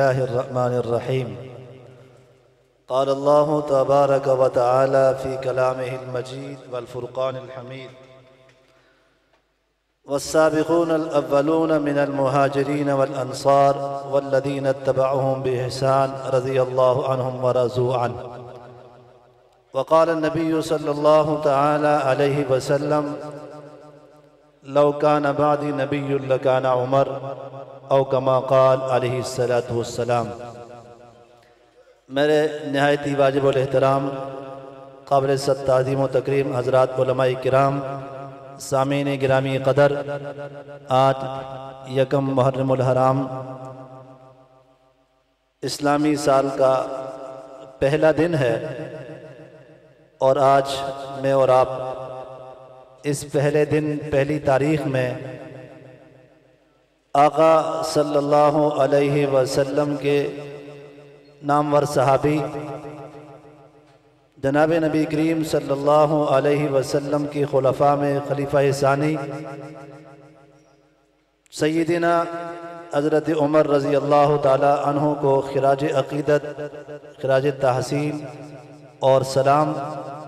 الله الرحمن الرحيم. قال الله تبارك وتعالى في كلامه المجيد والفرقان الحميد. والسابقون الأولون من المهاجرين والأنصار والذين اتبعهم بإحسان رضي الله عنهم ورضوا عنه. وقال النبي صلى الله تعالى عليه وسلم لو كان بعدي نبي لكان عمر او کما قال علیہ السلاۃ والسلام۔ میرے نہایتی واجب الاحترام، قابل ست تعظیم و تکریم حضرات علماء کرام، سامعین گرامی قدر، آج یکم محرم الحرام۔ اسلامی سال کا پہلا دن ہے اور آج میں اور آپ اس پہلے دن، پہلی تاریخ میں آقا صلی اللہ علیہ وسلم کے نامور صحابی، جناب نبی کریم صلی اللہ علیہ وسلم کی خلفاء میں خلیفہ ثانی، سیدنا حضرت عمر رضی اللہ تعالی عنہ کو خراج عقیدت، خراج تحسین اور سلام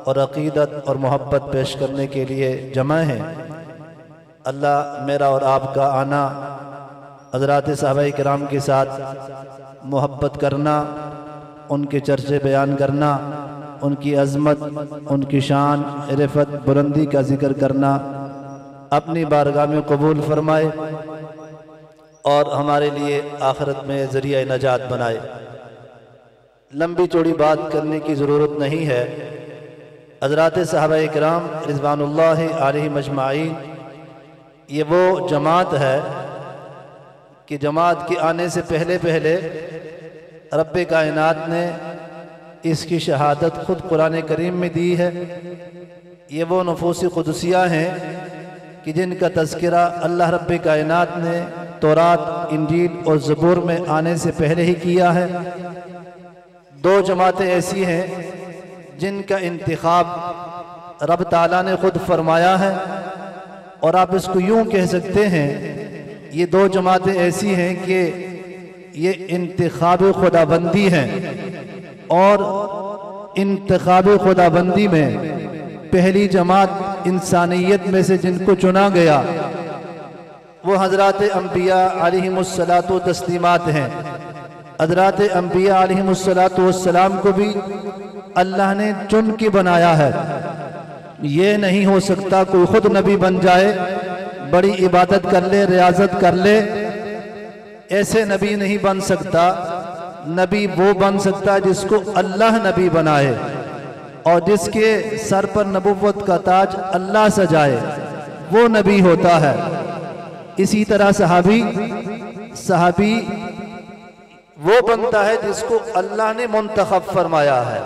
اور عقیدت اور محبت پیش کرنے کے لیے جمع ہیں۔ اللہ میرا اور آپ کا آنا حضرات صحابہ کرام کے ساتھ محبت کرنا، ان کے چرچے بیان کرنا، ان کی عظمت، ان کی شان، عرفت، بلندی کا ذکر کرنا، اپنی بارگاہ میں قبول فرمائے اور ہمارے لیے آخرت میں ذریعہ نجات بنائے۔ لمبی چوڑی بات کرنے کی ضرورت نہیں ہے۔ حضرات صحابہ کرام رضوان اللہ علیہ مجمعین، یہ وہ جماعت ہے کہ جماعت کے آنے سے پہلے پہلے رب کائنات نے اس کی شہادت خود قرآن کریم میں دی ہے۔ یہ وہ نفوس قدسیہ ہیں کہ جن کا تذکرہ اللہ رب کائنات نے تورات، انجیل اور زبور میں آنے سے پہلے ہی کیا ہے۔ دو جماعتیں ایسی ہیں جن کا انتخاب رب تعالیٰ نے خود فرمایا ہے اور آپ اس کو یوں کہہ سکتے ہیں یہ دو جماعتیں ایسی ہیں کہ یہ انتخاب خدا بندی ہیں اور انتخاب خدا بندی میں پہلی جماعت انسانیت میں سے جن کو چنا گیا، وہ حضرات انبیاء علیہم السلاۃ و تسلیمات ہیں۔ حضرات انبیاء علیہم السلاۃ والسلام کو بھی اللہ نے چن کے بنایا ہے۔ یہ نہیں ہو سکتا کوئی خود نبی بن جائے بڑی عبادت کر لے، ریاضت کر لے، ایسے نبی نہیں بن سکتا۔ نبی وہ بن سکتا جس کو اللہ نبی بنائے اور جس کے سر پر نبوت کا تاج اللہ سجائے۔ وہ نبی ہوتا ہے۔ اسی طرح صحابی صحابی وہ بنتا ہے جس کو اللہ نے منتخب فرمایا ہے۔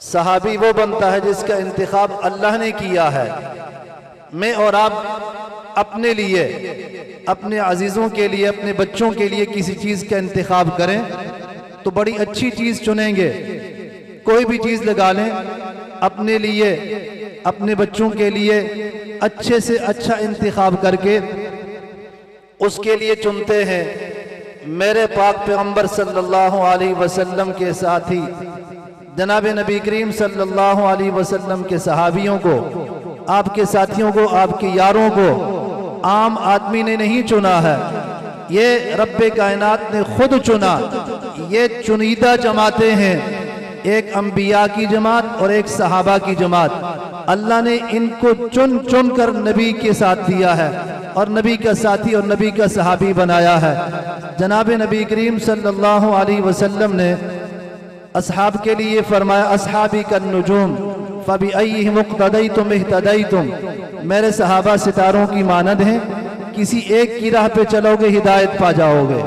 صحابی وہ بنتا ہے جس کا انتخاب اللہ نے کیا ہے۔ میں اور آپ اپنے لیے، اپنے عزیزوں کے لیے، اپنے بچوں کے لیے کسی چیز کا انتخاب کریں تو بڑی اچھی چیز چنیں گے۔ کوئی بھی چیز لگا لیں، اپنے لیے، اپنے بچوں کے لیے اچھے سے اچھا انتخاب کر کے اس کے لیے چنتے ہیں۔ میرے پاک پیغمبر صلی اللہ علیہ وسلم کے ساتھی، جناب نبی کریم صلی اللہ علیہ وسلم کے صحابیوں کو آپ کے ساتھیوں کو، آپ کے یاروں کو عام آدمی نے نہیں چنا ہے۔ یہ رب کائنات نے خود چنا۔ یہ چنیدہ جماعتیں ہیں۔ ایک انبیاء کی جماعت اور ایک صحابہ کی جماعت۔ اللہ نے ان کو چن چن کر نبی کے ساتھ دیا ہے اور نبی کا ساتھی اور نبی کا صحابی بنایا ہے۔ جناب نبی کریم صلی اللہ علیہ وسلم نے اصحاب کے لیے فرمایا، اصحابی کا نجوم۔ فَبِأَيِّهِمُ اقْتَدَيْتُمْ اِحْتَدَيْتُمْ میرے صحابہ ستاروں کی ماند ہیں، کسی ایک کی راہ پہ چلو گے، ہدایت پا جاؤ گے۔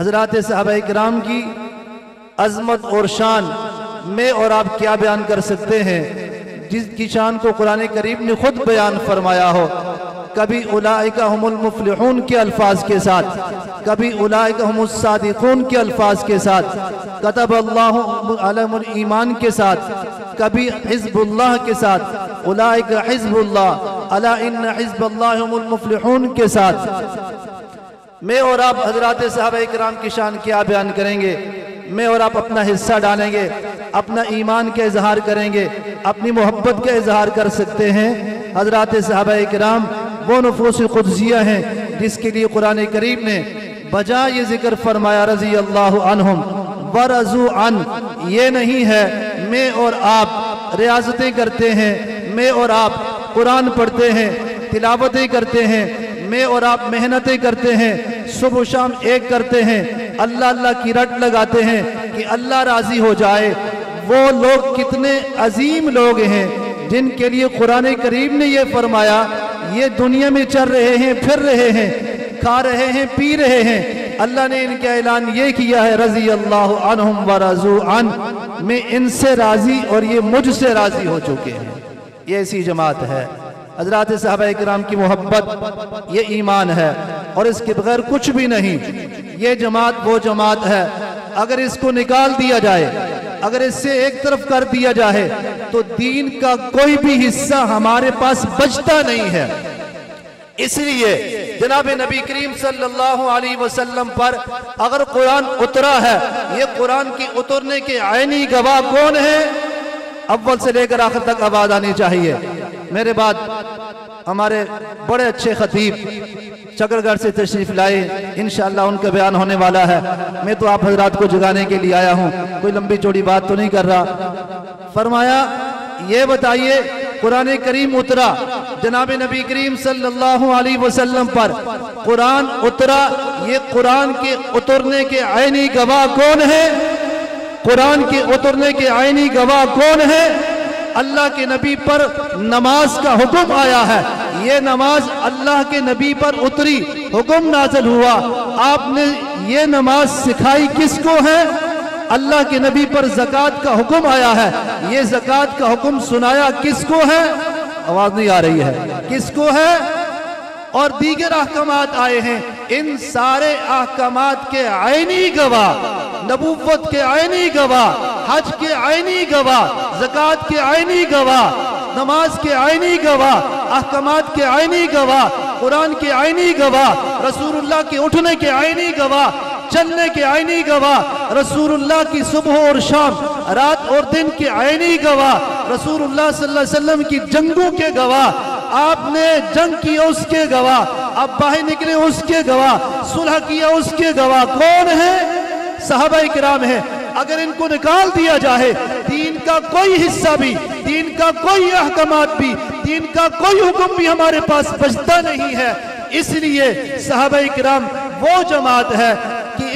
حضرات صحابہ اکرام کی عظمت اور شان میں اور آپ کیا بیان کر سکتے ہیں؟ جس کی شان کو قرآن کریم نے خود بیان فرمایا ہو۔ کبھی اولائکہ ہم المفلحون کے الفاظ کے ساتھ، کبھی اولائکہ ہم الصادقون کے الفاظ کے ساتھ، کتب اللہ علم الایمان کے ساتھ کبھی حزب اللہ کے ساتھ اولائکہ حزب اللہ علا ان حزب اللہ ہم المفلحون کے ساتھ۔ میں اور آپ حضرات صحابہ اکرام کی شان کیا بیان کریں گے؟ میں اور آپ اپنا حصہ ڈالیں گے، اپنا ایمان کا اظہار کریں گے، اپنی محبت کا اظہار کر سکتے ہیں۔ حضرات صحابہ اکرام، وہ نفوس قدسیہ ہیں جس کے لیے قرآن کریم نے بجا یہ ذکر فرمایا رضی اللہ عنہم ورزو عن یہ نہیں ہے میں اور آپ ریاضتیں کرتے ہیں، میں اور آپ قرآن پڑھتے ہیں، تلاوتیں کرتے ہیں، میں اور آپ محنتیں کرتے ہیں، صبح و شام ایک کرتے ہیں، اللہ اللہ کی رٹ لگاتے ہیں کہ اللہ راضی ہو جائے۔ وہ لوگ کتنے عظیم لوگ ہیں جن کے لیے قرآن کریم نے یہ فرمایا، یہ دنیا میں چل رہے ہیں، پھر رہے ہیں، کھا رہے ہیں، پی رہے ہیں۔ اللہ نے ان کا اعلان یہ کیا ہے، رضی اللہ عنہم ورضو عن میں ان سے راضی اور یہ مجھ سے راضی ہو چکے ہیں۔ یہ ایسی جماعت ہے۔ حضرات صحابہ اکرام کی محبت، یہ ایمان ہے۔ اور اس کے بغیر کچھ بھی نہیں۔ یہ جماعت وہ جماعت ہے۔ اگر اس کو نکال دیا جائے، اگر اس سے ایک طرف کر دیا جائے، تو دین کا کوئی بھی حصہ ہمارے پاس بچتا نہیں ہے۔ اس لیے جناب نبی کریم صلی اللہ علیہ وسلم پر اگر قرآن اترا ہے، یہ قرآن کی اترنے کے عینی گواہ کون ہے اول سے لے کر آخر تک آواز آنی چاہیے۔ میرے بعد ہمارے بڑے اچھے خطیب چکر گھر سے تشریف لائے، انشاءاللہ ان کا بیان ہونے والا ہے۔ میں تو آپ حضرات کو جگانے کے لیے آیا ہوں۔ کوئی لمبی چوڑی بات تو نہیں کر رہا۔ فرمایا، یہ بتائیے قرآن کریم اترا۔ جناب نبی کریم صلی اللہ علیہ وسلم پر۔ قرآن اترا۔ یہ قرآن کے اترنے کے عینی گواہ کون ہے قرآن کے اترنے کے عینی گواہ کون ہے اللہ کے نبی پر نماز کا حکم آیا ہے۔ یہ نماز اللہ کے نبی پر اتری۔ حکم نازل ہوا۔ آپ نے یہ نماز سکھائی کس کو ہے؟ اللہ کے نبی پر زکاة کا حکم آیا ہے۔ یہ زکاة کا حکم سنایا کس کو ہے؟ آواز نہیں آ رہی ہے۔ کس کو ہے؟ اور دیگر احکامات آئے ہیں۔ ان سارے احکامات کے عینی گواہ، نبوت کے عینی گواہ، حج کے عینی گواہ زکاة کے عینی گواہ، نماز کے عینی گواہ، احکامات کے عینی گواہ، قرآن کے عینی گواہ، رسول اللہ کے اٹھنے کے عینی گواہ چلنے کے عینی گواہ، رسول اللہ کی صبح اور شام، رات اور دن کے عینی گواہ، رسول اللہ صلی اللہ علیہ وسلم کی جنگوں کے گواہ، آپ نے جنگ کیا اس کے گواہ، آپ باہر نکلے اس کے گواہ، صلح کیا اس کے گواہ، کون ہے؟ صحابہ اکرام ہے اگر ان کو نکال دیا جائے، دین کا کوئی حصہ بھی، دین کا کوئی احکامات بھی، دین کا کوئی حکم بھی ہمارے پاس بچتا نہیں ہے۔ اس لیے صحابہ اکرام، وہ جماعت ہے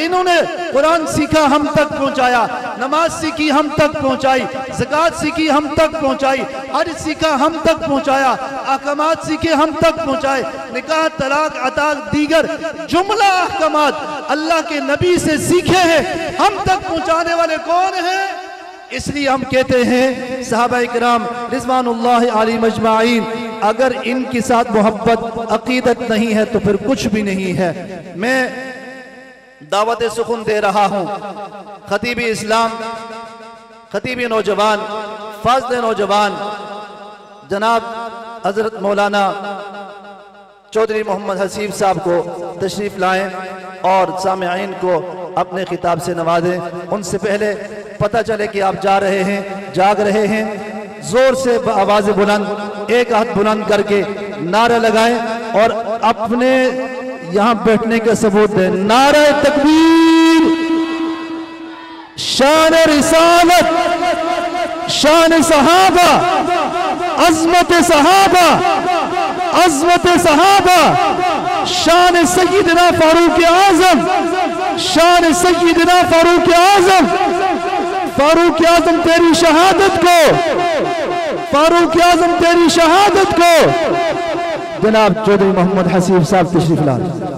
انہوں نے قرآن سیکھا ہم تک پہنچایا، نماز سیکھی ہم تک پہنچائی زکاة سیکھی ہم تک پہنچائی حج سیکھا ہم تک پہنچایا، احکامات سیکھے ہم تک پہنچائے، نکاح، طلاق عطاق دیگر جملہ احکامات اللہ کے نبی سے سیکھے ہیں، ہم تک پہنچانے والے کون ہیں؟ اس لیے ہم کہتے ہیں، صحابہ اکرام رضوان اللہ علی مجمعین، اگر ان کے ساتھ محبت، عقیدت نہیں ہے تو پھر کچھ بھی نہیں ہے۔ میں دعوت سخن دے رہا ہوں۔ خطیب اسلام، خطیب نوجوان فضل نوجوان، جناب حضرت مولانا چودری محمد حسیب صاحب کو تشریف لائیں اور سامعین کو اپنے خطاب سے نوازیں۔ ان سے پہلے پتہ چلے کہ آپ جا رہے ہیں، جاگ رہے ہیں۔ زور سے آواز بلند، ایک ہاتھ بلند کر کے نعرہ لگائیں اور اپنے یہاں بیٹھنے کا ثبوت ہے۔ نعرہ تکبیر، شان رسالت، شان صحابہ، عظمت صحابہ عظمت صحابہ، شان سیدنا فاروق اعظم، شان سیدنا فاروق اعظم۔ فاروق اعظم تیری شہادت کو، فاروق اعظم تیری شہادت کو۔ جناب چودری محمد حسیب صاحب تشریف لائے۔